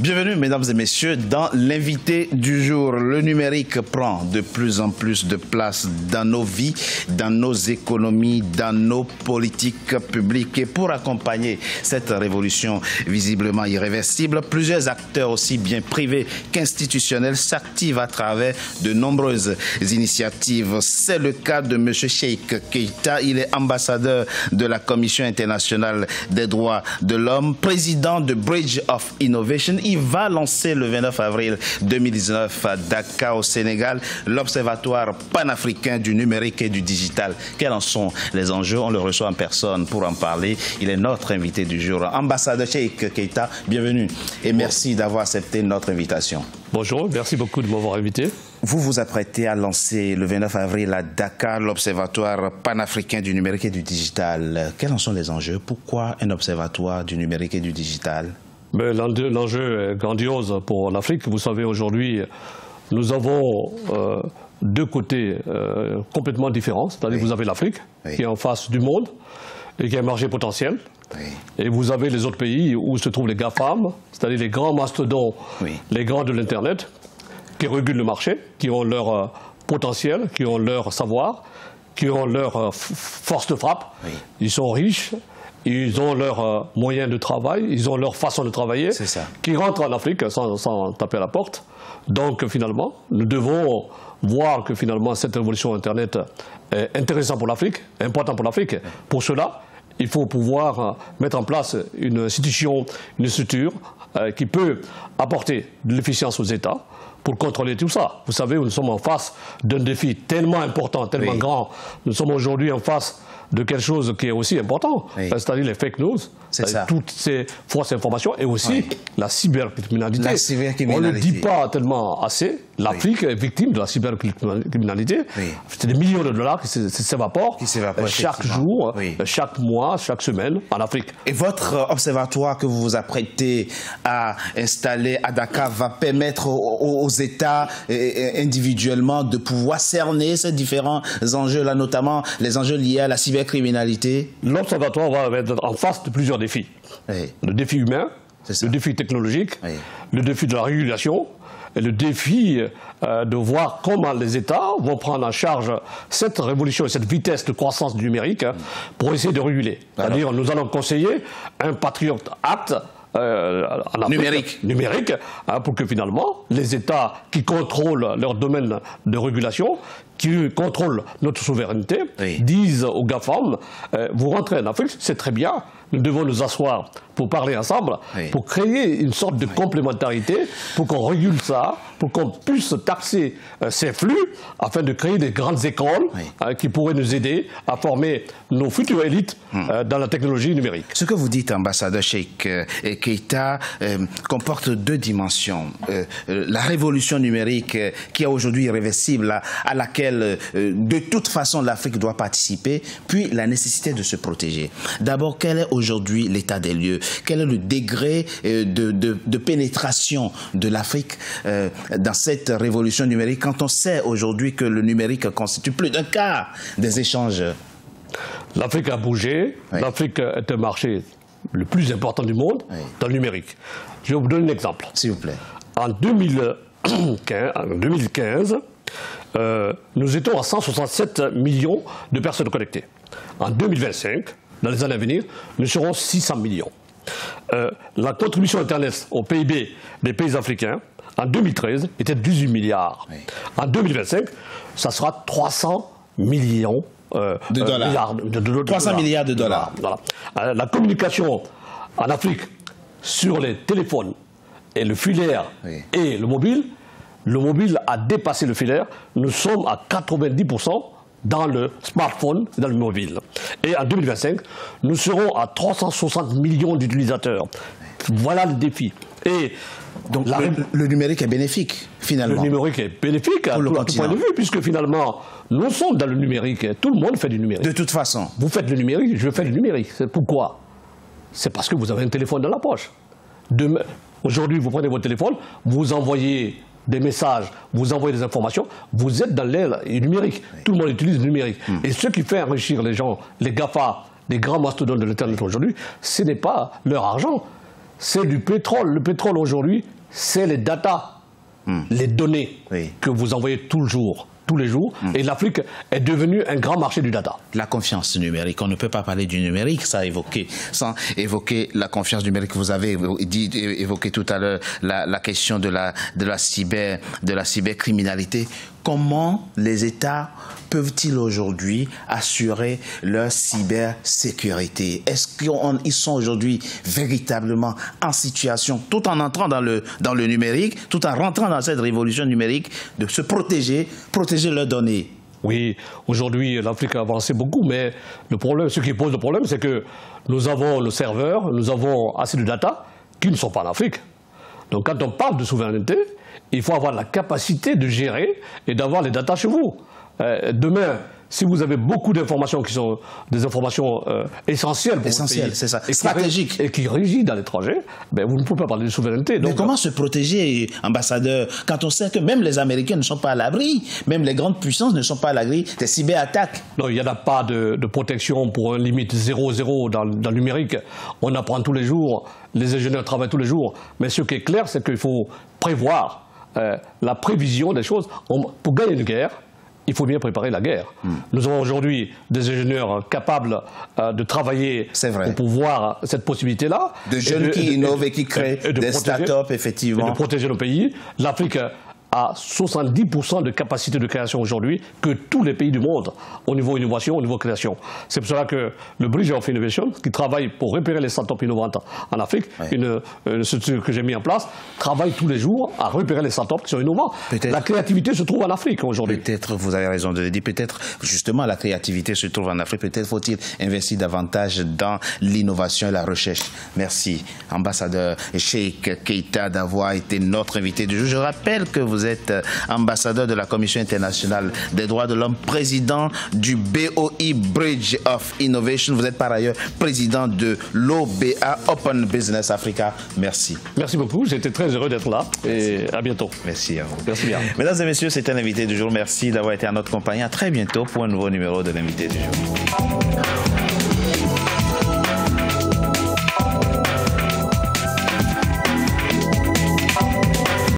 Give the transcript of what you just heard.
Bienvenue, mesdames et messieurs, dans l'invité du jour. Le numérique prend de plus en plus de place dans nos vies, dans nos économies, dans nos politiques publiques. Et pour accompagner cette révolution visiblement irréversible, plusieurs acteurs aussi bien privés qu'institutionnels s'activent à travers de nombreuses initiatives. C'est le cas de M. Sheikh Keita. Il est ambassadeur de la Commission internationale des droits de l'homme, président de Bridge of Innovation il va lancer le 29 avril 2019 à Dakar au Sénégal l'Observatoire panafricain du numérique et du digital. Quels en sont les enjeux? On le reçoit en personne pour en parler. Il est notre invité du jour. Ambassadeur Cheikh Keita, bienvenue et merci d'avoir accepté notre invitation. Bonjour, merci beaucoup de m'avoir invité. Vous vous apprêtez à lancer le 29 avril à Dakar l'Observatoire panafricain du numérique et du digital. Quels en sont les enjeux? Pourquoi un observatoire du numérique et du digital? L'enjeu est grandiose pour l'Afrique. Vous savez, aujourd'hui, nous avons euh, deux côtés euh, complètement différents. C'est-à-dire que vous avez l'Afrique, qui est en face du monde et qui a un marché potentiel. Et vous avez les autres pays où se trouvent les GAFAM, c'est-à-dire les grands mastodons, les grands de l'Internet, qui régulent le marché, qui ont leur euh, potentiel, qui ont leur savoir, qui ont leur force de frappe. Ils sont riches, ils ont leurs euh, moyens de travail, ils ont leur façon de travailler, qui rentrent en Afrique sans, taper à la porte. Donc finalement, nous devons voir que finalement cette révolution Internet est intéressante pour l'Afrique, importante pour l'Afrique. Pour cela, il faut pouvoir euh, mettre en place une institution, une structure euh, qui peut apporter de l'efficience aux États pour contrôler tout ça. Vous savez, nous sommes en face d'un défi tellement important, tellement grand. Nous sommes aujourd'hui en face de quelque chose qui est aussi important, c'est-à-dire les fake news, toutes ces fausses informations et aussi la cybercriminalité. On ne le dit pas tellement assez. L'Afrique est victime de la cybercriminalité. C'est des millions de dollars qui s'évaporent chaque jour, chaque mois, chaque semaine en Afrique. Et votre observatoire que vous vous apprêtez à installer à Dakar va permettre aux, États individuellement de pouvoir cerner ces différents enjeux-là, notamment les enjeux liés à la cybercriminalité. Criminalité L'Observatoire va être en face de plusieurs défis. Le défi humain, le défi technologique, le défi de la régulation, et le défi euh, de voir comment les États vont prendre en charge cette révolution et cette vitesse de croissance numérique hein, pour essayer de réguler. C'est-à-dire, nous allons conseiller un Patriot Act euh, numérique, numérique hein, pour que finalement les États qui contrôlent leur domaine de régulation, qui contrôlent notre souveraineté, disent aux GAFAM, euh, vous rentrez en Afrique, c'est très bien, nous devons nous asseoir pour parler ensemble, pour créer une sorte de complémentarité, pour qu'on régule ça, pour qu'on puisse taxer euh, ces flux, afin de créer des grandes écoles hein, qui pourraient nous aider à former nos futures élites hmm. euh, dans la technologie numérique. Ce que vous dites, ambassadeur Sheikh euh, Keita, comporte deux dimensions. la révolution numérique qui est aujourd'hui irréversible, à, à laquelle de toute façon l'Afrique doit participer, puis la nécessité de se protéger. D'abord, quel est aujourd'hui l'état des lieux? Quel est le degré euh, de, pénétration de l'Afrique euh, dans cette révolution numérique quand on sait aujourd'hui que le numérique constitue plus d'un quart des échanges? L'Afrique a bougé. L'Afrique est un marché le plus important du monde dans le numérique. Je vais vous donner un exemple. S'il vous plaît. En 2015, euh, nous étions à 167 millions de personnes connectées. En 2025, dans les années à venir, nous serons 600 millions. Euh, la contribution Internet au PIB des pays africains, en 2013, était de 18 milliards. En 2025, ça sera 300 millions euh, de dollars. 300 milliards de dollars. Euh, la communication en Afrique sur les téléphones et le filaire et le mobile, le mobile a dépassé le filaire. Nous sommes à 90% dans le smartphone dans le mobile. Et en 2025, nous serons à 360 millions d'utilisateurs. Voilà le défi. Et donc le, numérique est bénéfique, finalement. Le numérique est bénéfique à tout, point de vue, puisque finalement, nous sommes dans le numérique. Tout le monde fait du numérique. De toute façon. Vous faites le numérique, je fais du numérique. Pourquoi? C'est parce que vous avez un téléphone dans la poche. Aujourd'hui, vous prenez votre téléphone, vous envoyez des messages, vous envoyez des informations, vous êtes dans l'ère numérique. Tout le monde utilise le numérique. Hmm. Et ce qui fait enrichir les gens, les GAFA, les grands mastodontes de l'Internet aujourd'hui, ce n'est pas leur argent, c'est du pétrole. Le pétrole aujourd'hui, c'est les data, hmm. les données que vous envoyez tout le jour tous les jours. Hmm. Et l'Afrique est devenue un grand marché du data. La confiance numérique, on ne peut pas parler du numérique sans évoquer, sans évoquer la confiance numérique. Vous avez dit, évoqué tout à l'heure la, la, question de la, de la cyber, de la cybercriminalité. Comment les États peuvent-ils aujourd'hui assurer leur cybersécurité? Est-ce qu'ils sont aujourd'hui véritablement en situation, tout en entrant dans le, numérique, tout en rentrant dans cette révolution numérique, de se protéger, protéger leurs données? Oui, aujourd'hui, l'Afrique a avancé beaucoup, mais le problème, ce qui pose le problème, c'est que nous avons le serveur, nous avons assez de data qui ne sont pas en Afrique. Donc quand on parle de souveraineté, il faut avoir la capacité de gérer et d'avoir les data chez vous. Euh, demain, si vous avez beaucoup d'informations qui sont des informations euh, essentielles pour Essentielles, c'est ça, et stratégiques. et qui résident à l'étranger, ben vous ne pouvez pas parler de souveraineté. Mais comment se protéger, ambassadeur, quand on sait que même les Américains ne sont pas à l'abri, même les grandes puissances ne sont pas à l'abri des cyberattaques? Non, il n'y en a pas de, protection pour une limite 0-0 dans, dans le numérique. On apprend tous les jours, les ingénieurs travaillent tous les jours. Mais ce qui est clair, c'est qu'il faut prévoir euh, la prévision des choses. pour gagner une guerre, il faut bien préparer la guerre. Hmm. Nous avons aujourd'hui des ingénieurs capables euh, de travailler pour pouvoir cette possibilité-là. De jeunes qui innovent et qui créent des start-up, effectivement. Et de protéger nos pays. L'Afrique à 70% de capacité de création aujourd'hui que tous les pays du monde au niveau innovation, au niveau création. C'est pour cela que le Bridge of Innovation, qui travaille pour repérer les startups innovantes en Afrique, une, structure que j'ai mis en place, travaille tous les jours à repérer les startups qui sont innovantes. La créativité se trouve en Afrique aujourd'hui. Peut-être, vous avez raison de le dire, peut-être justement la créativité se trouve en Afrique. Peut-être faut-il investir davantage dans l'innovation et la recherche. Merci, ambassadeur Sheikh Keita, d'avoir été notre invité du jour. Je rappelle que vous vous êtes euh, ambassadeur de la Commission internationale des droits de l'homme, président du BOI Bridge of Innovation. Vous êtes par ailleurs président de l'OBA Open Business Africa. Merci. Merci beaucoup. J'étais très heureux d'être là et à bientôt. Merci à vous. Merci bien. Mesdames et messieurs, c'était l'invité du jour. Merci d'avoir été à notre compagnie. À très bientôt pour un nouveau numéro de l'invité du jour.